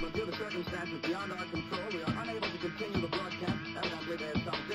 But due to circumstances beyond our control, we are unable to continue the broadcast, evidently there's some